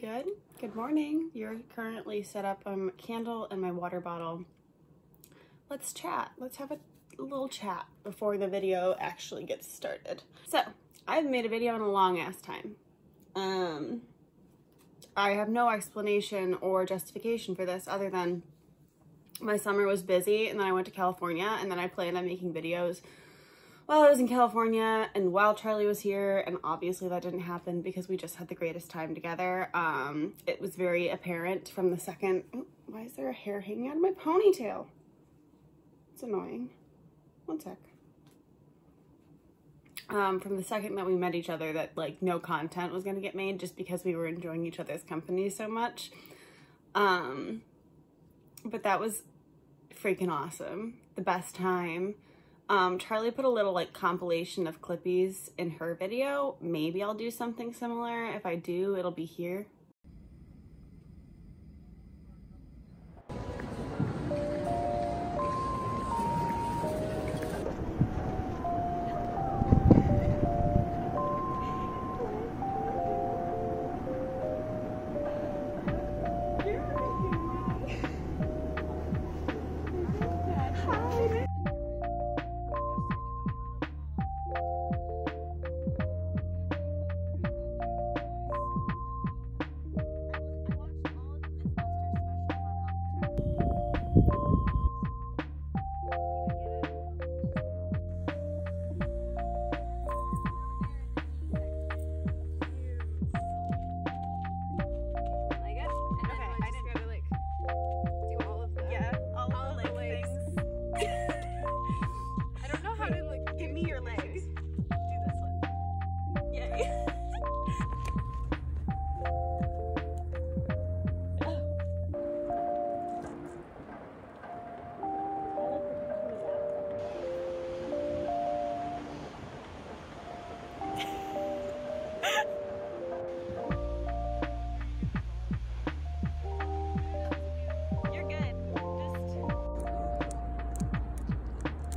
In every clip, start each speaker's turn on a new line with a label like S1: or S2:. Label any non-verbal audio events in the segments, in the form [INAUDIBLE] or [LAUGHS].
S1: good? Good morning. You're currently set up on a candle and my water bottle. Let's chat. Let's have a little chat before the video actually gets started. So, I haven't made a video in a long ass time. Um, I have no explanation or justification for this other than my summer was busy and then I went to California and then I planned on making videos while I was in California and while Charlie was here, and obviously that didn't happen because we just had the greatest time together. Um, it was very apparent from the second, oh, why is there a hair hanging out of my ponytail? It's annoying. One sec. Um, from the second that we met each other that like no content was gonna get made just because we were enjoying each other's company so much. Um, but that was freaking awesome. The best time. Um, Charlie put a little like compilation of clippies in her video. Maybe I'll do something similar. If I do, it'll be here.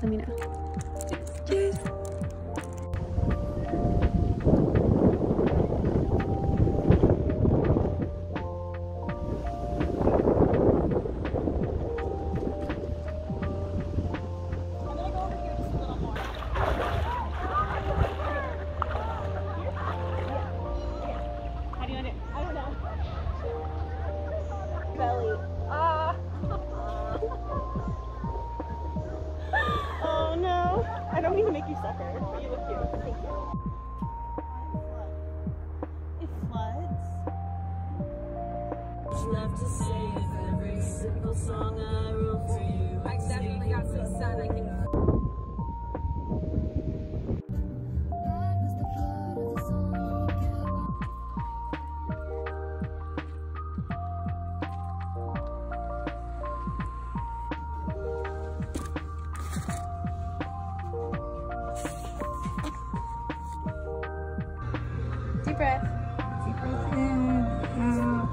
S1: Let me know. Cheers. You you look cute. Thank you. It floods.
S2: left to if every single song I wrote for you.
S3: I definitely got some sun. I can. Breath.
S4: Deep breath in.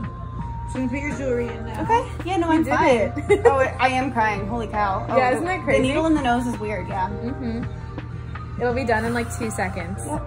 S4: So you put your jewelry in now.
S1: Okay. Yeah, no, I'm
S4: did
S1: fine.
S4: it. [LAUGHS]
S1: oh, I am crying. Holy cow. Oh,
S3: Yeah, isn't that crazy?
S1: The needle in the nose is weird, yeah.
S3: Mm-hmm. It'll be done in like two seconds.
S1: Yep.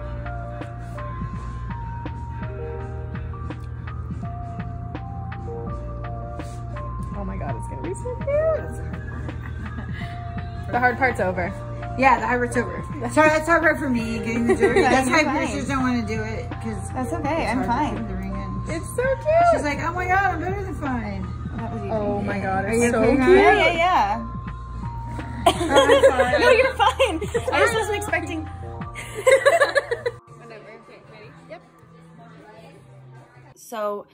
S3: Oh my god, it's gonna be so cute. [LAUGHS] the hard part's over.
S4: Yeah, the hard part's over. Sorry, that's hard for me getting the jewelry.
S1: Yeah,
S4: That's why
S1: fine.
S4: producers don't want to do it because
S1: That's okay. I'm fine.
S4: The ring in.
S3: It's so cute.
S4: She's like, oh my god, I'm better than fine.
S1: Oh, that was easy.
S3: oh my god, it's so
S4: okay,
S3: cute.
S1: Yeah, yeah, yeah.
S4: Oh, [LAUGHS]
S1: no, you're fine. [LAUGHS] I just wasn't expecting. [LAUGHS]
S3: Whatever. Okay, ready? Yep.
S1: So,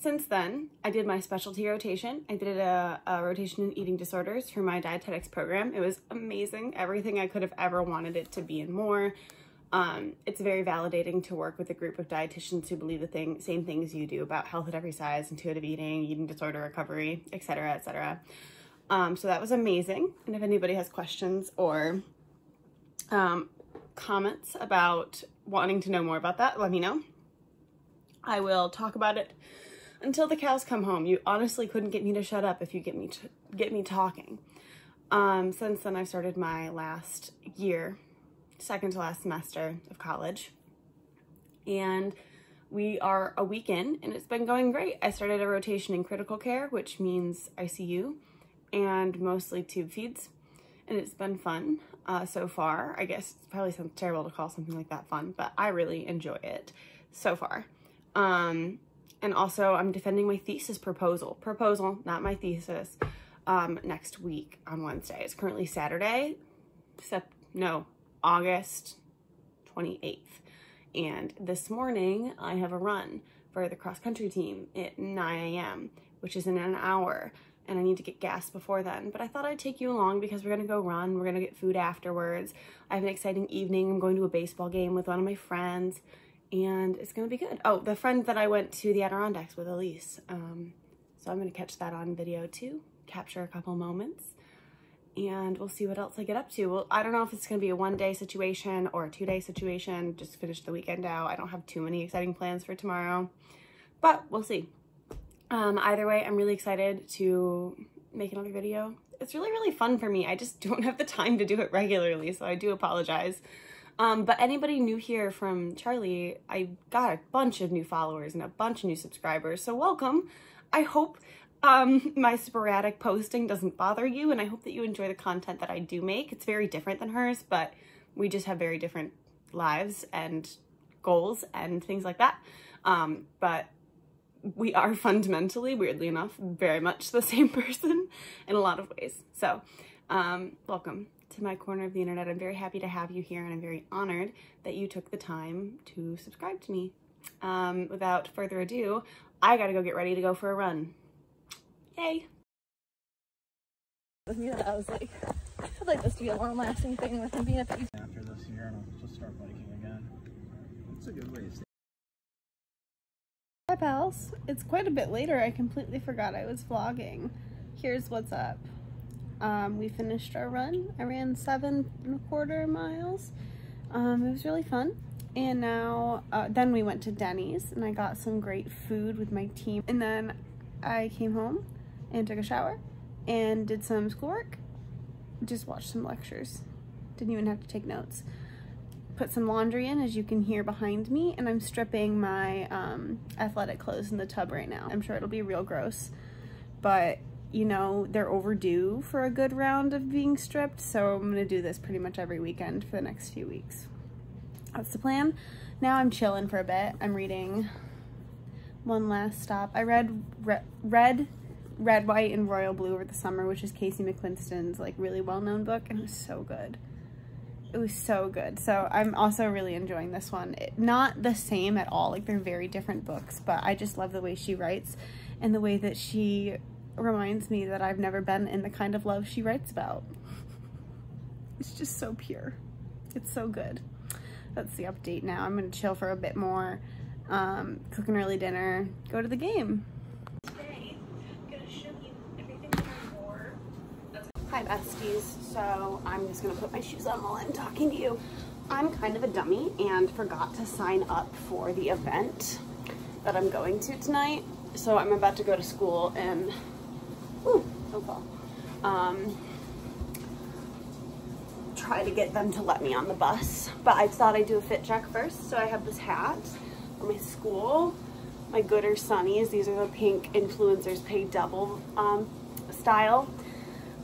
S1: since then, I did my specialty rotation. I did a, a rotation in eating disorders for my dietetics program. It was amazing. Everything I could have ever wanted it to be and more. Um, it's very validating to work with a group of dietitians who believe the thing, same things you do about health at every size, intuitive eating, eating disorder recovery, etc., etc. Um, so that was amazing. And if anybody has questions or um, comments about wanting to know more about that, let me know. I will talk about it until the cows come home. You honestly couldn't get me to shut up if you get me get me talking. Um, since then, I started my last year, second to last semester of college, and we are a week in and it's been going great. I started a rotation in critical care, which means ICU and mostly tube feeds. And it's been fun uh, so far. I guess it probably sounds terrible to call something like that fun, but I really enjoy it so far. Um, and also I'm defending my thesis proposal. Proposal, not my thesis, um, next week on Wednesday. It's currently Saturday, except no, August 28th. And this morning I have a run for the cross country team at 9 a.m., which is in an hour. And I need to get gas before then. But I thought I'd take you along because we're going to go run. We're going to get food afterwards. I have an exciting evening. I'm going to a baseball game with one of my friends. And it's to be good. Oh, the friend that I went to the Adirondacks with, Elise. Um, so I'm to catch that on video too. Capture a couple moments and we'll see what else I get up to. Well, I don't know if it's to be a one day situation or a two day situation. Just finish the weekend out. I don't have too many exciting plans for tomorrow, but we'll see. Um, either way, I'm really excited to make another video. It's really, really fun for me. I just [LAUGHS] don't have the time to do it regularly, so I do apologize. Um, but anybody new here from Charlie, I got a bunch of new followers and a bunch of new subscribers, so welcome. I hope um, [LAUGHS] my sporadic posting doesn't bother you and I hope that you enjoy the content that I do make. It's very different than hers, but we just have very different lives and goals and things like that. Um, but we are [LAUGHS] fundamentally, weirdly enough, very much the same [LAUGHS] person in a lot of ways. So, um, welcome to my corner of the internet. I'm very happy to have you here and I'm very honored that you took the time to subscribe to me. Um, without further ado, I gotta go get ready to go for a run. Yay! [LAUGHS]
S3: With me I was like, I'd like this to be a long lasting thing with him being a piece.
S5: after this year and I'll just start biking again. It's a good way to stay.
S1: Hi pals, it's quite a bit later. I completely forgot I was vlogging. Here's what's up. Um, we finished our run. I ran seven and a quarter miles. Um, it was really fun. And now, uh, then we went to Denny's and I got some great food with my team. And then I came home and took a shower and did some schoolwork. Just watched some lectures. Didn't even have to take notes. Put some laundry in, as you can hear behind me, and I'm stripping my um, athletic clothes in the tub right now. I'm sure it'll be real gross, but you know, they're overdue for a good round of being stripped, so I'm gonna do this pretty much every weekend for the next few weeks. That's the plan. Now I'm chilling for a bit. I'm reading One Last Stop. I read Re Red, Red, White, and Royal Blue over the summer, which is Casey McQuiston's like really well-known book, and it was so good. It was so good. So I'm also really enjoying this one. It, not the same at all, like they're very different books, but I just love the way she writes and the way that she reminds me that I've never been in the kind of love she writes about. It's just so pure. It's so good. That's the update now. I'm gonna chill for a bit more, um, cook an early dinner, go to the game. Hi besties, so I'm just gonna put my shoes on while I'm talking to you. I'm kind of a dummy and forgot to sign up for the event that I'm going to tonight. So I'm about to go to school and, ooh, don't. Um, try to get them to let me on the bus. But I thought I'd do a fit check first. So I have this hat for my school, my Goodr Sunnies. These are the pink influencers pay double um, style.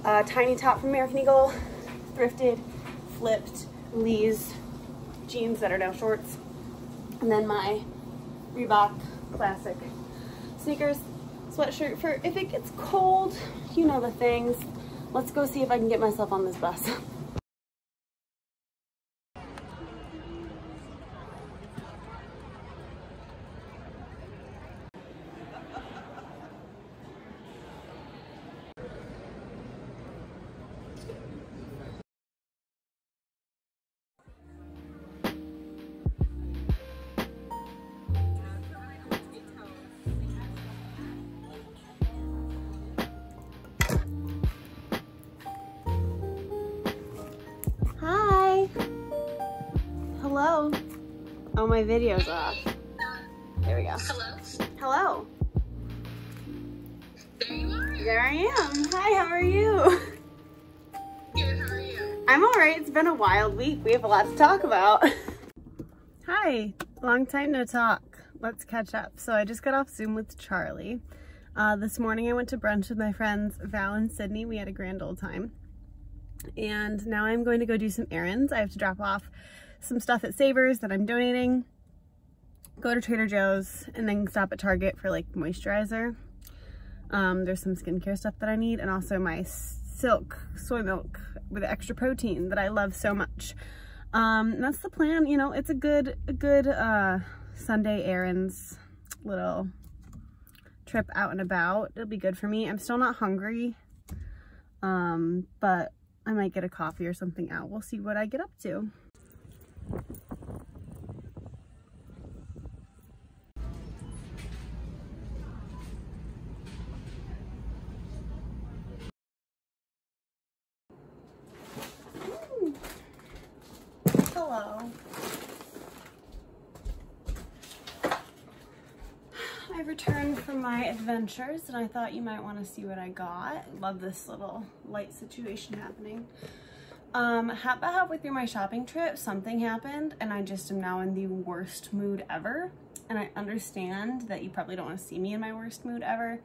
S1: Uh, tiny top from American Eagle, thrifted, flipped, Lee's jeans that are now shorts. And then my Reebok classic sneakers, sweatshirt for if it gets cold, you know the things. Let's go see if I can get myself on this bus. [LAUGHS] my video's off. There we go.
S6: Hello.
S1: Hello.
S6: There you are.
S1: There I am. Hi, how are you?
S6: Good. How are you?
S1: I'm all right. It's been a wild week. We have a lot to talk about. Hi. Long time no talk. let's catch up. So I just got off Zoom with Charlie. Uh, this morning I went to brunch with my friends Val and Sydney. We had a grand old time. And now I'm going to go do some errands. I have to drop off some stuff at Savers that I'm donating, go to Trader Joe's, and then stop at Target for like moisturizer. Um, there's some skincare stuff that I need and also my silk soy milk with extra protein that I love so much. Um, that's the plan, you know, it's a good, a good, uh, Sunday errands little trip out and about. It'll be good for me. I'm still not hungry, um, but I might get a coffee or something out. We'll see what I get up to. Hello. I returned from my adventures and I thought you might want to see what I got. Love this little light situation happening. Um, halfway through my shopping trip, something happened and I just am now in the worst mood ever. And I understand that you probably don't want to see me in my worst mood ever,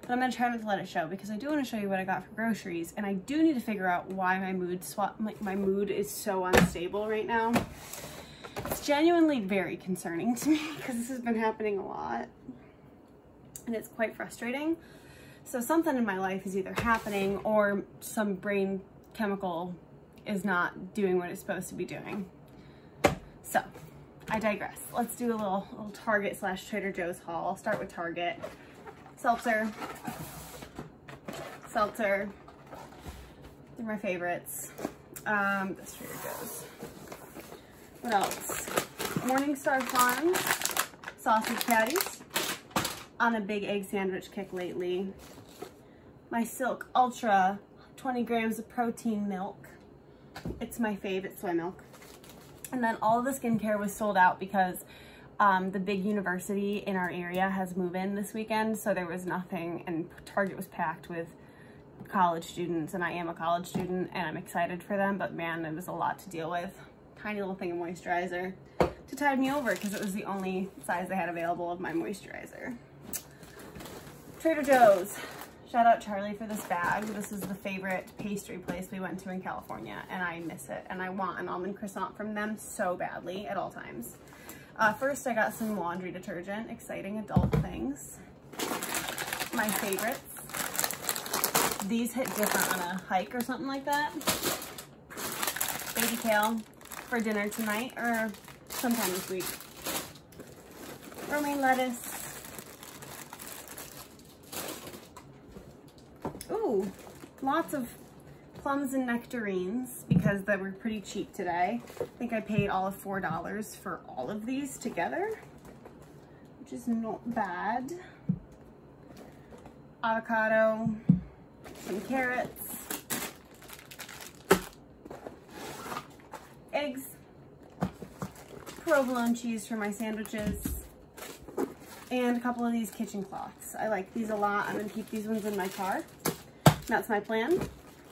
S1: but I'm gonna try not to let it show because I do want to show you what I got for groceries and I do need to figure out why my mood swap, my, my mood is so unstable right now. It's genuinely very concerning to me [LAUGHS] because this has been happening a lot and it's quite frustrating. So something in my life is either happening or some brain chemical is not doing what it's supposed to be doing. So I digress. Let's do a little, little Target slash Trader Joe's haul. I'll start with Target. Seltzer, seltzer, they're my favorites. Um, this Trader Joe's. What else? Morningstar Farms, sausage patties on a big egg sandwich kick lately. My Silk Ultra 20 grams of protein milk. It's my favorite soy milk. And then all the skincare was sold out because um, the big university in our area has move-in this weekend, so there was nothing, and Target was packed with college students, and I am a college student, and I'm excited for them, but man, it was a lot to deal with. Tiny little thing of moisturizer to tide me over because it was the only size they had available of my moisturizer. Trader Joe's. Shout out Charlie for this bag. This is the favorite pastry place we went to in California and I miss it. And I want an almond croissant from them so badly at all times. Uh, first, I got some laundry detergent, exciting adult things. My favorites. These hit different on a hike or something like that. Baby kale for dinner tonight or sometime this week. Romaine lettuce. Lots of plums and nectarines because they were pretty cheap today. I think I paid all of $4 for all of these together, which is not bad. Avocado, some carrots, eggs, provolone cheese for my sandwiches, and a couple of these kitchen cloths. I like these a lot. I'm gonna keep these ones in my car. That's my plan,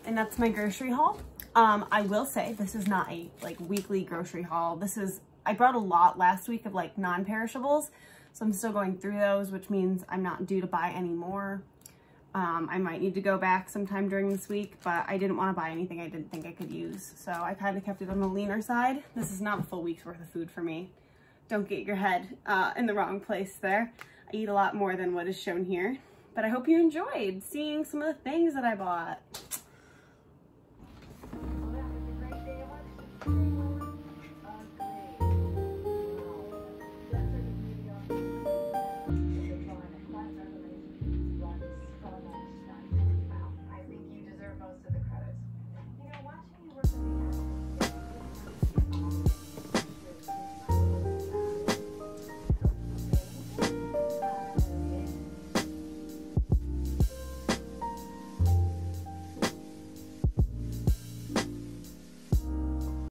S1: and that's my grocery haul. Um, I will say this is not a like weekly grocery haul. This is, I brought a lot last week of like non-perishables, so I'm still going through those, which means I'm not due to buy any more. Um, I might need to go back sometime during this week, but I didn't want to buy anything I didn't think I could use. So I kind of kept it on the leaner side. This is not a full week's worth of food for me. Don't get your head uh, in the wrong place there. I eat a lot more than what is shown here, but I hope you enjoyed seeing some of the things that I bought.